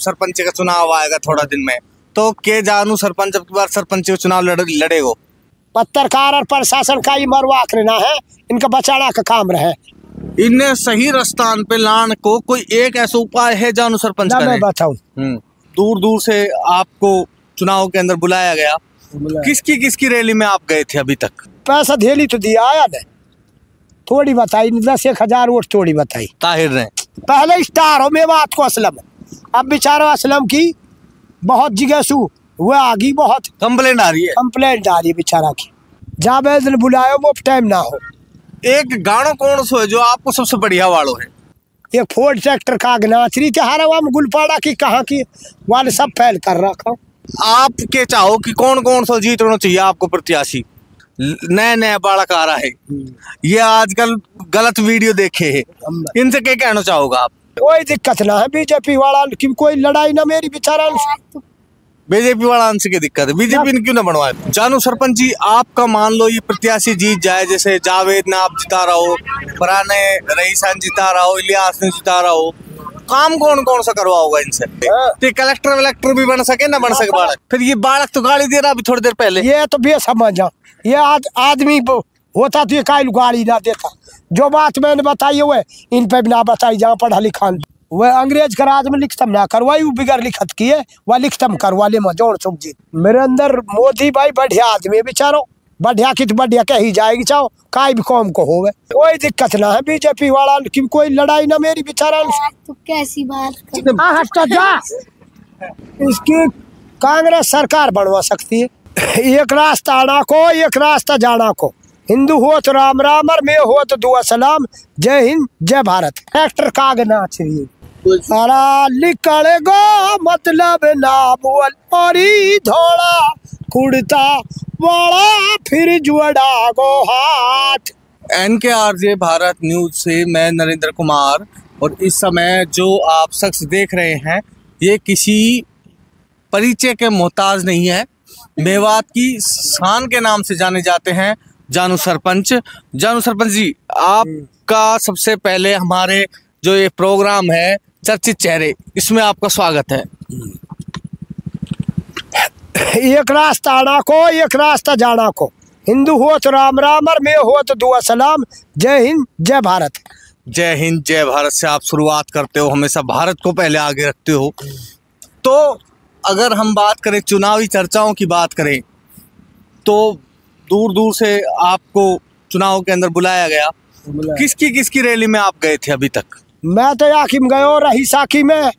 सरपंच का चुनाव आएगा थोड़ा दिन में। तो के जानू सरपंच अब की बार सरपंच का चुनाव लड़, लड़ेगो? पत्रकार और प्रशासन का ही मरवा करना है इनका बचाना का काम रहे। इन्हें सही रास्तान पे लान को कोई एक ऐसा उपाय है जानू सरपंच मैं बताऊँ। हम्म, दूर दूर से आपको चुनाव के अंदर बुलाया गया। किसकी किसकी रैली में आप गए थे अभी तक? पैसा धेली तो दिया आया ने। थोड़ी बताई दस एक हज़ार वोट थोड़ी बताई। ताहिर ने। पहले स्टार हो मेवात को असलम। अब बेचारा असलम की बहुत जिगेसू वो आगी बहुत कंप्लेंट आ रही है। कंप्लेंट आ रही है बेचारा की। जावेद ने बुलाया वो टाइम ना हो। एक गानो कौन सो है जो आपको सबसे बढ़िया वालो है? एक फोर्ड ट्रैक्टर का नाचरी त्योहार हुआ गुलपाड़ा की कहाँ की वाले सब फैल कर रखा। आप के चाहो कि कौन कौन सा जीतना चाहिए आपको प्रत्याशी? नए नए बालक आ रहा है। ये आजकल गलत वीडियो देखे है। इनसे क्या कहना चाहोगे आप? कोई दिक्कत ना है। बीजेपी वाला की कोई लड़ाई ना मेरी बेचारा। बीजेपी वाला अंश की दिक्कत है। बीजेपी ने। क्यों ना बनवाए जानू सरपंच जी आपका मान लो ये प्रत्याशी जीत जाए जैसे जावेद ने आप जिता रहा हो पुराने रईसान जिता रहा हो इलियास ने जिता रहा हो काम कौन कौन सा करवाओगा इनसे? तो कलेक्टर वलेक्टर भी बन सके ना बन सके बालक? फिर ये बालक तो गाड़ी दे रहा अभी थोड़ी देर पहले। ये तो बेसमझ ये आज आदमी होता तो ये गाड़ी ना देता। जो बात मैंने बताई है वह इन पे भी ना बताई जहाँ पढ़ा लिखा वह अंग्रेज़ का राज में लिखतम ना करवाई वो बिगर लिखत की है वह लिखतम करवा ले मैं जोड़ सुख जी मेरे अंदर मोदी भाई बढ़िया आदमी है बेचारो। बढ़िया की तो बढ़िया कही जाएगी चाहो काय भी कौम को होवे। कोई दिक्कत ना है बीजेपी वाला की कोई लड़ाई ना मेरी बेचारा। तो कैसी बात कर हाँ, हटता जा। इसकी कांग्रेस सरकार बनवा सकती है। एक रास्ता आना को एक रास्ता जाना को हिंदू हो तो राम राम और मैं हो तो दुआ सलाम। जय हिंद, जय भारत। ट्रैक्टर काग नाच रही सारा निकल गो मतलब ना बोल और धोड़ा कुड़ता वाला, फिर जुड़ा गो हाथ। एन के आर जे भारत न्यूज़ से मैं नरेंद्र कुमार, और इस समय जो आप शख्स देख रहे हैं, ये किसी परिचय के मोहताज नहीं है। मेवात की शान के नाम से जाने जाते हैं। जानू सरपंच जानू सरपंच जी आपका सबसे पहले हमारे जो ये प्रोग्राम है चर्चित चेहरे इसमें आपका स्वागत है। एक रास्ता आना को एक रास्ता जाना को हिंदू हो तो राम राम और मैं हो तो दुआ सलाम। जय हिंद जय भारत। जय हिंद जय भारत से आप शुरुआत करते हो हमेशा भारत को पहले आगे रखते हो। तो अगर हम बात करें चुनावी चर्चाओं की बात करें तो दूर दूर से आपको चुनाव के अंदर बुलाया गया। किसकी किसकी रैली में आप गए थे अभी तक? मैं तो याकिम गयो रही साकी में।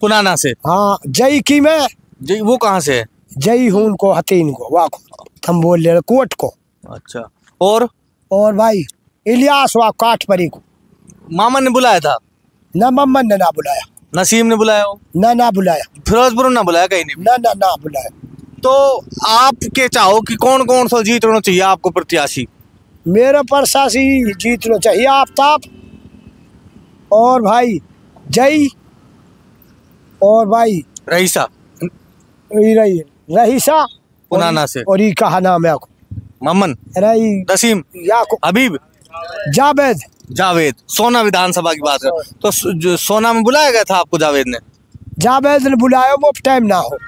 पुनाना से? हाँ जई की में। जी वो कहाँ से है? जई हूँ को हतीन को वाह को हम बोल रहे कोट को। अच्छा और? और भाई इलियास वा काठपरी को। मामा ने बुलाया था? न मम्मन ने ना बुलाया। नसीम ने बुलाया हो? न ना बुलाया। फिरोजपुर ना बुलाया कहीं नहीं न ना ना बुलाया। तो आप के चाहो कि कौन कौन सा जीतना चाहिए आपको प्रत्याशी? मेरे प्रशासी जीतना चाहिए आफ्ताब। और भाई जई और भाई रईसा। रही रहीसा। पुनाना से। और ये कहा नाम है आपको? ममन रही नसीम। याको हबीब। जावेद। जावेद। सोना विधानसभा की बात है। तो सो- सोना में बुलाया गया था आपको जावेद ने? जावेद ने बुलाया वो टाइम ना हो।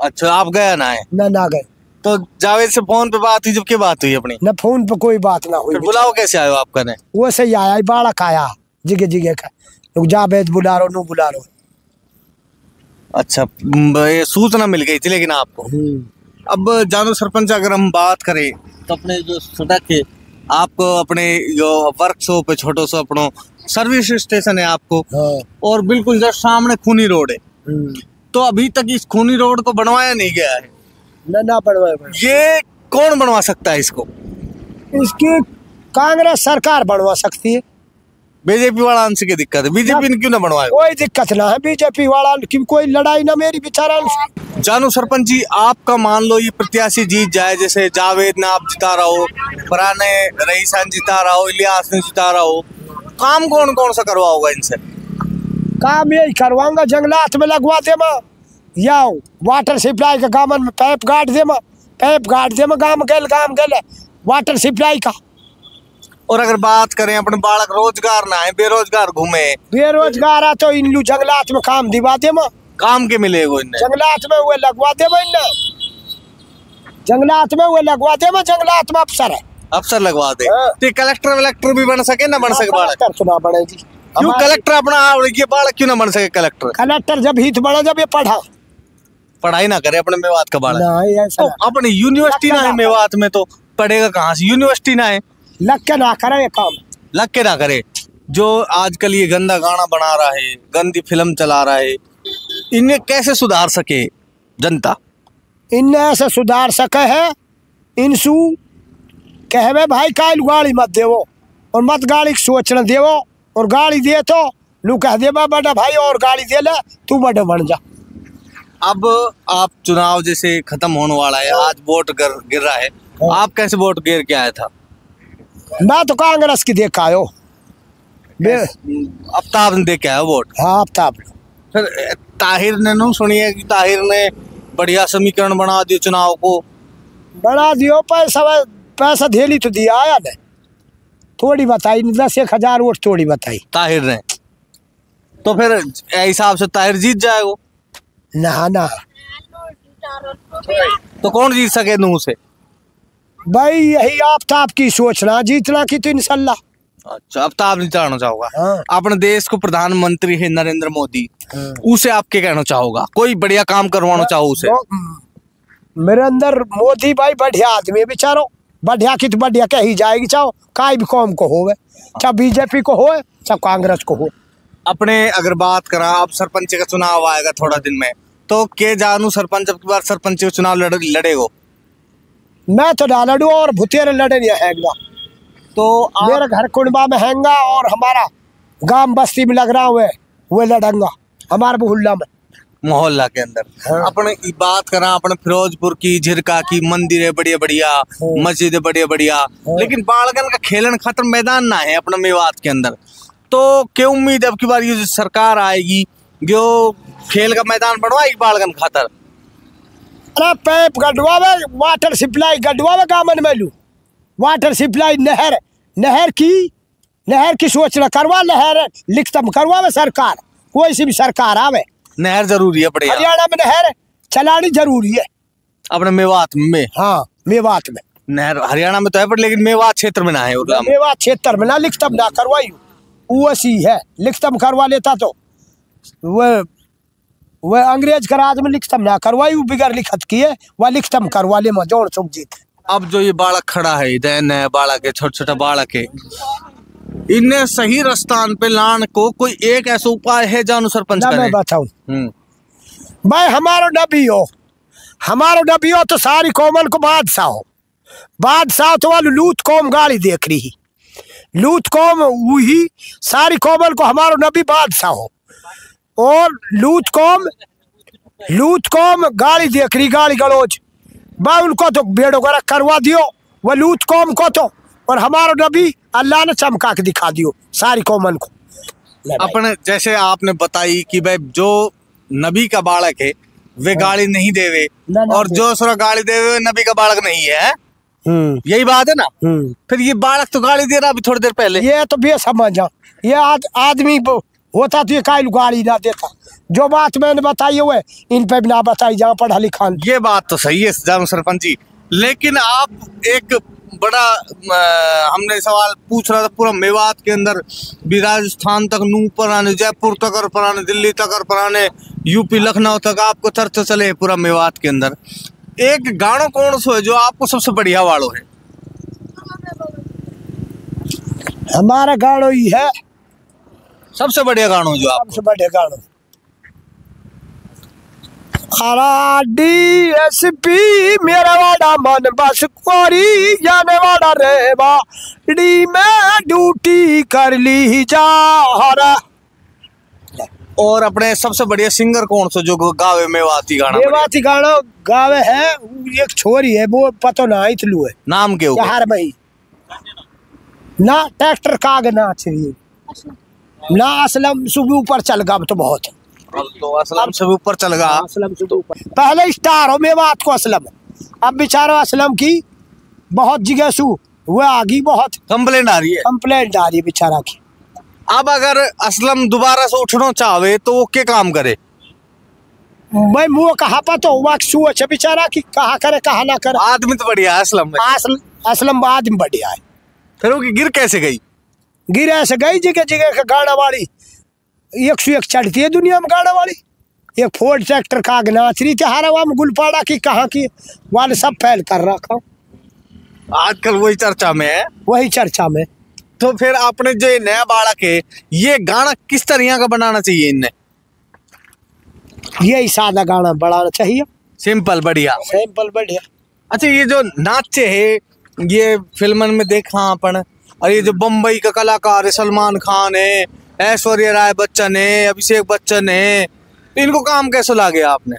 अच्छा आप गया ना है? न ना गए। तो जावेद से फ़ोन पे बात हुई जब की बात हुई अपनी? न फ़ोन पे कोई बात ना हुई। बुलाओ कैसे आयो आपका ने वो सही आया ई बालक आया जिगे जिगे का लोग जावेद बुला रो नू बुला रो। अच्छा ये सूचना मिल गई थी लेकिन आपको? अब जानो सरपंच अगर हम बात करें तो अपने जो सड़क है आपको अपने जो वर्कशॉप है छोटो सा अपनो सर्विस स्टेशन है आपको हाँ। और बिल्कुल जस्ट सामने खूनी रोड है। हम्म। तो अभी तक इस खूनी रोड को बनवाया नहीं गया है। न ना बनवाए बन- ये कौन बनवा सकता है इसको? इसकी कांग्रेस सरकार बनवा सकती है। बीजेपी वाला अंश की दिक्कत है। बीजेपी ने क्यों ना बनवाया? कोई दिक्कत ना है। बीजेपी वाला की कोई लड़ाई ना मेरी बेचारा जानू सरपंच जी आपका मान लो ये प्रत्याशी जीत जाए जैसे जावेद ने आप जिता रहा हो पुराने रईसान जिता रहा हो इलियास ने जिता रहा हो काम कौन कौन सा करवाओगा इनसे? काम यही करवाऊँगा जंगलात में लगवा दे मैं या वाटर सप्लाई का गामन में पाइप गाड़ दे मैं पाइप गाड़ दे गाम गल गाम गल। वाटर सप्लाई का। और अगर बात करें अपने बालक रोज़गार ना है बेरोजगार घूमे बेरोजगार है तो इन लू जंगलात में काम दिवा दे मैं काम के मिले वो इन्हें जंगलात में हुए लगवा दे जंगलात में हुए लगवा दे मैं जंगलात में अफसर है। अफसर लगवा दे। हाँ। तो कलेक्टर वलेक्टर भी बन सके ना बन सके बालक? कलेक्टर चुना बने जी क्यों कलेक्टर अपना ये बालक क्यों ना बन सके कलेक्टर कलेक्टर जब हित बढ़ा जब ये पढ़ा पढ़ाई ना करे अपने मेवात का बालक। तो अपने यूनिवर्सिटी ना है मेवात में तो पढ़ेगा कहाँ से? यूनिवर्सिटी ना है। लग के ना करे ये काम। लग के ना करे। जो आजकल ये गंदा गाना बना रहा है गंदी फ़िल्म चला रहा है इन्हें कैसे सुधार सके जनता? इनने ऐसे सुधार सके है। इनसू कहवे भाई काल गाड़ी मत देवो और मत गाड़ी की सोचना देवो। और गाड़ी दे तो लू कह दे बड़ा भाई और गाड़ी दे ले तू बड़ा बन जा। अब आप चुनाव जैसे खत्म होने वाला है आज वोट गिर गिर रहा है आप कैसे वोट गिर के आया था? मैं तो कांग्रेस की देख आयो। अब तो आपने दे आया वोट? हाँ अब ताप फिर ताहिर ने नहीं सुनिए कि ताहिर ने बढ़िया समीकरण बना दिया चुनाव को। बना दियो पैसा पैसा धेली तो दिया आया ने। थोड़ी बताई दस एक हज़ार वोट थोड़ी बताई। ताहिर ने तो फिर हिसाब से ताहिर जीत जाएगा ना ना। तो कौन जीत सके नू से? भाई यही आप ताप की सोचना जीतना की तो इंशाल्लाह अच्छा अब तो आप नहीं चाहना चाहोगा। हाँ। अपने देश को प्रधानमंत्री है नरेंद्र मोदी। हाँ। उसे आप क्या कहना चाहोगा? कोई बढ़िया काम करवाना चाहो उसे? तो मेरे अंदर मोदी भाई बढ़िया आदमी है बेचारो। बढ़िया की तो बढ़िया कही जाएगी चाहो काई भी कौम को होवे चाहे बीजेपी को होए चाहे कांग्रेस को हो अपने अगर बात करा अब सरपंच का चुनाव आएगा थोड़ा दिन में तो के जानू सरपंच अब की बार सरपंच का चुनाव लड़ लड़ेगो? मैं तो ना लड़ू और भुतेरे लड़े नहीं हैंगा। तो आप मेरे घर कुंडबा में हैंगा और हमारा गाँव बस्ती में लग रहा हुए वो लड़ंगा हमारे बहुल्ला में। मोहल्ला के अंदर। हाँ। अपने बात करा अपने फिरोजपुर की झिरका की मंदिर है। बढ़िया बढ़िया मस्जिद है। बढ़िया बढ़िया लेकिन बालगन का खेलन खत्म मैदान ना है अपने मेवात के अंदर। तो क्या उम्मीद है अब की बार ये सरकार आएगी जो खेल का मैदान बनवाएगी बालगन खातर? अरे पैप गडवावे वाटर सप्लाई गडवावे गामन में लू। वाटर सप्लाई नहर नहर की नहर की सोचना करवा नहर लिखतम करवावे सरकार। कोई सी भी सरकार आवे। नहर ज़रूरी है बढ़िया हरियाणा में नहर चलानी ज़रूरी है। अपने मेवात में। हाँ मेवात में। नहर हरियाणा में तो है पर लेकिन मेवात क्षेत्र में ना है मेवात क्षेत्र में ना लिखतम ना करवाई। वो सी है लिखतम करवा लेता तो। वह वह अंग्रेज़ का राज में लिखतम ना करवाई बिगड़ लिखत की है वह लिखतम करवा ले में जोड़ चुक जीत। अब जो ये बालक खड़ा है दैन है बालक है छोटा छोटा बालक है इन्हें सही रस्तान पे लान को कोई एक ऐसा उपाय है जानू सरपंच ना करे? मैं बताऊँ। हम्म। भाई हमारो नबी हो। हमारो नबी हो तो सारी कौमन को बादशाह हो। बादशाह तो वाली लूत कौम गाड़ी देख रही लूत कौम वही सारी कौमन को हमारो नबी बादशाह हो। और लूत कौम लूत कौम गाड़ी देख रही गाड़ी गलोच भाई उनको तो बेड़ो गरक करवा दियो। वह लूत कौम को तो और हमारो नबी अल्लाह ने चमका के दिखा दियो सारी कौमन को। अपने जैसे आपने बताई कि भाई जो नबी का बालक है वे गाड़ी नहीं देवे ना, ना, और जो सुरा गाड़ी देवे नबी का बालक नहीं है हम्म। यही बात है ना? हम्म। फिर ये बालक तो गाड़ी दे रहा अभी थोड़ी देर पहले। ये तो बेसमझ है। ये आद, आदमी होता तो ये कायल गाड़ी ना देता। जो बात मैंने बताई हुए इन पे भी ना बताई जहाँ पढ़ा लिखा ये बात तो सही है सरपंच जी। लेकिन आप एक बड़ा अ, हमने सवाल पूछ रहा था पूरा मेवात के अंदर भी राजस्थान तक नू पर आने जयपुर तक और पर आने दिल्ली तक और पर आने यूपी लखनऊ तक आपको चर्चा चले है पूरा मेवात के अंदर। एक गानो कौन सो है जो आपको सबसे बढ़िया वालो है? हमारा गाड़ो ही है। सबसे बढ़िया गानो जो आप सबसे बड़े गाड़ो हरा डी एस पी मेरा वाड़ा मन बस कोरी जाने वाला रेवा डी में ड्यूटी कर ली जा हरा। और अपने सबसे बढ़िया सिंगर कौन सा जो गावे मेवाती गाना बढ़िया? देवाती गाड़ो गावे है एक छोरी है वो पतो ना इतलू है। नाम के चार मई ना ट्रैक्टर काग ना चाहिए ना असलम सुबह ऊपर चल गा तो बहुत। अब तो असलम से ऊपर चल गया। असलम सुबह ऊपर। पहले स्टार हो मेवात को असलम। अब बेचारा असलम की बहुत जगह सु वो आगी बहुत। कंप्लेंट आ रही है। कंप्लेंट आ रही है बेचारा की। अब अगर असलम दोबारा से उठना चाहे तो वो क्या काम करे? मैं मुँह कहा पा तो हुआ सोच बेचारा कि कहा करे कहा ना करे। आदमी तो बढ़िया है असलम में। असल असलम आदमी बढ़िया है। फिर वो गिर कैसे गई? गिर ऐसे गई जगह जगह का गाड़ा वाली एक सौ एक चढ़ती है दुनिया में गाड़ा वाली। एक फोर्ड ट्रैक्टर का आग नाच रही थी हारवा में गुलपाड़ा की कहाँ की वाले सब फैल कर रखा। आजकल वही चर्चा में है। वही चर्चा में। तो फिर आपने जो नया बालक है ये गाना किस तरह का बनाना चाहिए इनने? यही सादा गाना बढ़ाना चाहिए। सिंपल बढ़िया। सिंपल बढ़िया। अच्छा ये जो नाचे है ये फिल्मन में देखा अपन और ये जो बम्बई का कलाकार है सलमान खान है ऐश्वर्या राय बच्चन है अभिषेक बच्चन है। इनको काम कैसे ला गया आपने?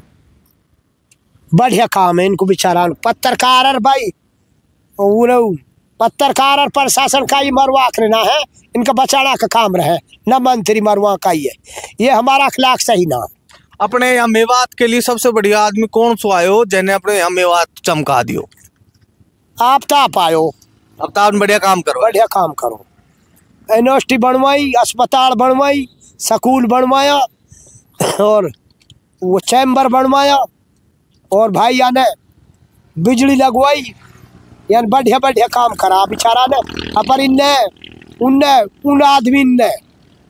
बढ़िया काम है इनको बेचारा। पत्रकार और भाई पत्रकार और प्रशासन का ही मरवा करना है। इनका बचाना का काम रहे न मंत्री मरवा का ही है। ये हमारा अखलाक सही ना। अपने यहाँ मेवात के लिए सबसे बढ़िया आदमी कौन सो आयो जिन्हें अपने यहाँ मेवात चमका दियो? आप ताप आयो। अब तो आपने बढ़िया काम करो। बढ़िया काम करो। यूनिवर्सिटी बनवाई, अस्पताल बनवाई, स्कूल बनवाया और वो चैम्बर बनवाया और भाई याने बिजली लगवाई। यानी बढ़िया बढ़िया काम करा बेचारा ने। अपन इनने, उनने, उन आदमी ने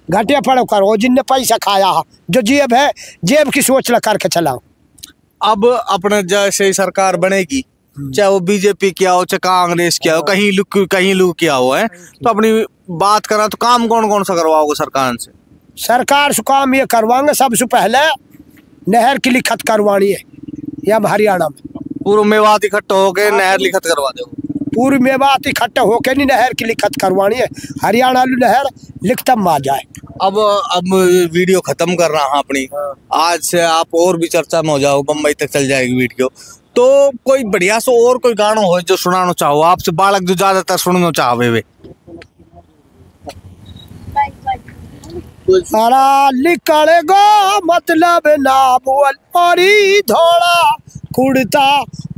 घटे पड़ो करो, जिनने पैसा खाया जो जेब है, जेब की सोच ल करके चलाओ। अब अपने जैसे सरकार बनेगी चाहे वो बीजेपी क्या हो चाहे कांग्रेस क्या हो। कहीं लुक कहीं लू किया हो है। तो अपनी बात करा तो काम कौन कौन सा करवाओगे सरकार से? सरकार से काम ये करवाएँगे सबसे पहले नहर की लिखत करवानी है या हरियाणा में। पूर्व मेवात इकट्ठा होके नहर लिखत करवा दो। पूर्व मेवात इकट्ठा होके नहीं नहर की लिखत करवानी है हरियाणा नहर लिखतम आ जाए। अब अब वीडियो खत्म कर रहा हूँ अपनी। आज से आप और भी चर्चा में हो जाओ बम्बई तक चल जाएगी वीडियो। तो कोई बढ़िया सो और कोई गाना हो जो सुनाना चाहो। आपसे बालक जो ज़्यादातर सुनना चाहवे वे। सारा निकल गो मतलब ना बोल धोड़ा कुड़ता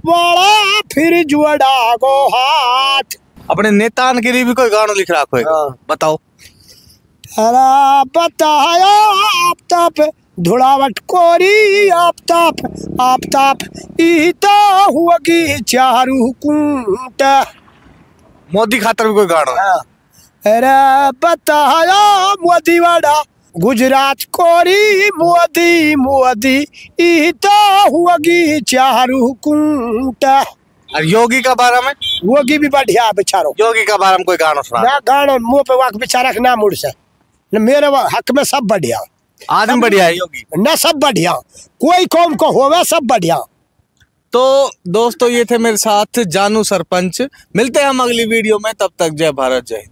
वाला फिर जुड़ा गो हाथ। अपने नेतान के लिए भी कोई गाना लिख रहा कोई हाँ। बताओ। अरा बताया आप ताप धुड़ावट कोरी आप ताप आप ताप ईता हुआ चारू कूट। मोदी खातर भी कोई गाना हो। अरे बताया मोदी वाड़ा गुजरात कोरी मोदी मोदी ईता हुआ चारू कूट। और योगी का बारे में? वोगी भी बढ़िया बेचारो। योगी का बारे में कोई गाना सुना। गाना मुँह पे वाक बेचारा के नाम उड़ से मेरे हक में सब बढ़िया। आदमी बढ़िया है योगी न सब बढ़िया। कोई कौम को होवे सब बढ़िया। तो दोस्तों ये थे मेरे साथ जानू सरपंच। मिलते हैं हम अगली वीडियो में। तब तक जय भारत जय